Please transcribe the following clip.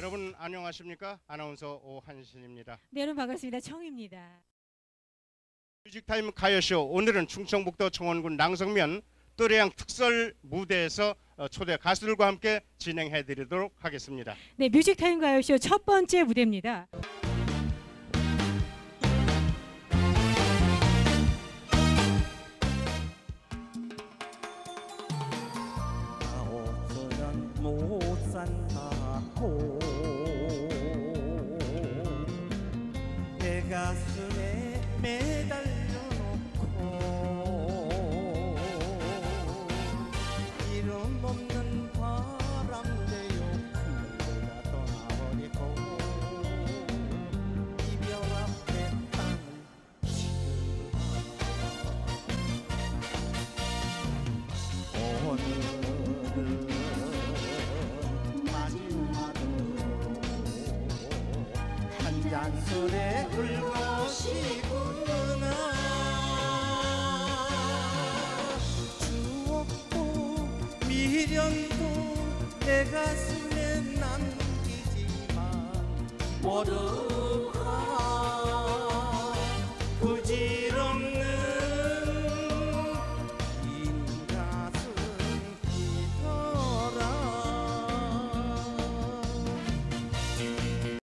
여러분 안녕하십니까? 아나운서 오한신입니다. 네, 여러분 반갑습니다. 청입니다. 뮤직타임 가요쇼 오늘은 충청북도 청원군 낭성면 또래양 특설 무대에서 어, 초대 가수들과 함께 진행해 드리도록 하겠습니다. 네, 뮤직타임 가요쇼 첫 번째 무대입니다. 없어는 못 산다 고내 가슴에 매달려 잔술에 울고 싶구나. 추억도 미련도 내 가슴에 남기지만 모두